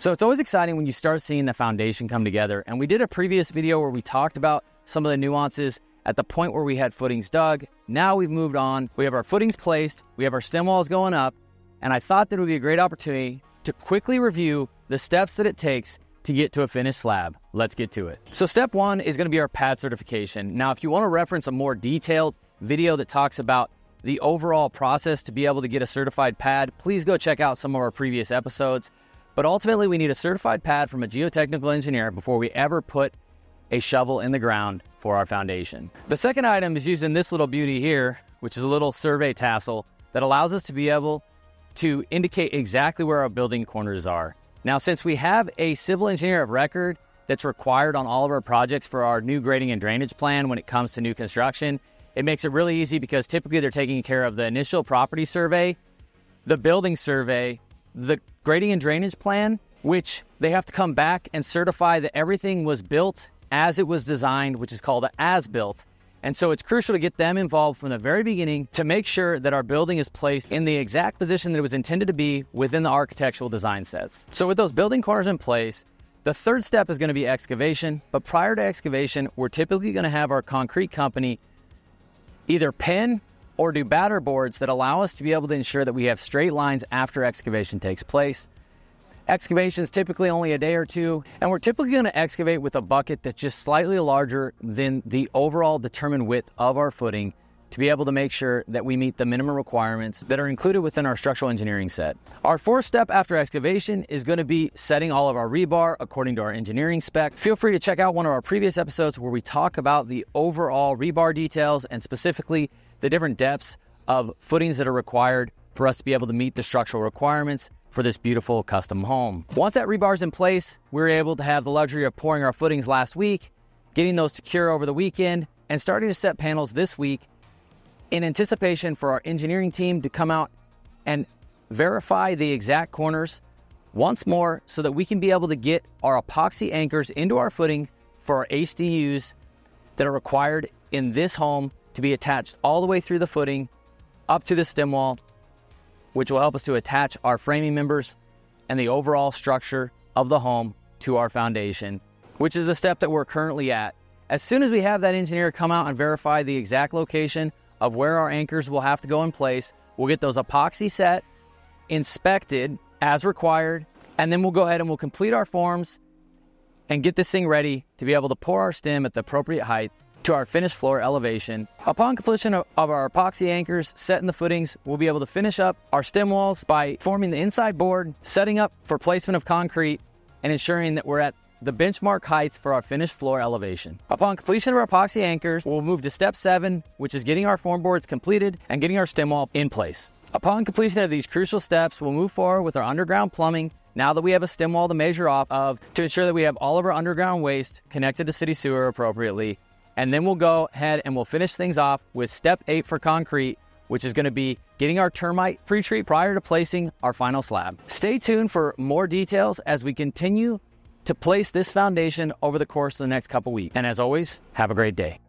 So it's always exciting when you start seeing the foundation come together. And we did a previous video where we talked about some of the nuances at the point where we had footings dug. Now we've moved on. We have our footings placed, we have our stem walls going up, and I thought that it would be a great opportunity to quickly review the steps that it takes to get to a finished slab. Let's get to it. So step one is gonna be our pad certification. Now, if you wanna reference a more detailed video that talks about the overall process to be able to get a certified pad, please go check out some of our previous episodes. But ultimately, we need a certified pad from a geotechnical engineer before we ever put a shovel in the ground for our foundation. The second item is using this little beauty here, which is a little survey tassel that allows us to be able to indicate exactly where our building corners are. Now, since we have a civil engineer of record that's required on all of our projects for our new grading and drainage plan when it comes to new construction, it makes it really easy because typically they're taking care of the initial property survey, the building survey, the grading and drainage plan, which they have to come back and certify that everything was built as it was designed, which is called as built. And so it's crucial to get them involved from the very beginning to make sure that our building is placed in the exact position that it was intended to be within the architectural design sets. So with those building corners in place, the third step is going to be excavation, but prior to excavation, we're typically going to have our concrete company either pin or do batter boards that allow us to be able to ensure that we have straight lines after excavation takes place. Excavation is typically only a day or two, and we're typically going to excavate with a bucket that's just slightly larger than the overall determined width of our footing to be able to make sure that we meet the minimum requirements that are included within our structural engineering set. Our fourth step after excavation is going to be setting all of our rebar according to our engineering spec. Feel free to check out one of our previous episodes where we talk about the overall rebar details and specifically the different depths of footings that are required for us to be able to meet the structural requirements for this beautiful custom home. Once that rebar is in place, we were able to have the luxury of pouring our footings last week, getting those to cure over the weekend, and starting to set panels this week in anticipation for our engineering team to come out and verify the exact corners once more so that we can be able to get our epoxy anchors into our footing for our HDUs that are required in this home to be attached all the way through the footing up to the stem wall, which will help us to attach our framing members and the overall structure of the home to our foundation, which is the step that we're currently at. As soon as we have that engineer come out and verify the exact location of where our anchors will have to go in place. We'll get those epoxy set, inspected as required, and then we'll go ahead and we'll complete our forms and get this thing ready to be able to pour our stem at the appropriate height to our finished floor elevation. Upon completion of, our epoxy anchors set in the footings, we'll be able to finish up our stem walls by forming the inside board, setting up for placement of concrete, and ensuring that we're at the benchmark height for our finished floor elevation. Upon completion of our epoxy anchors, we'll move to step seven, which is getting our form boards completed and getting our stem wall in place. Upon completion of these crucial steps, we'll move forward with our underground plumbing now that we have a stem wall to measure off of to ensure that we have all of our underground waste connected to city sewer appropriately. And then we'll go ahead and we'll finish things off with step eight for concrete, which is going to be getting our termite pre-treat prior to placing our final slab. Stay tuned for more details as we continue to place this foundation over the course of the next couple weeks. And as always, have a great day.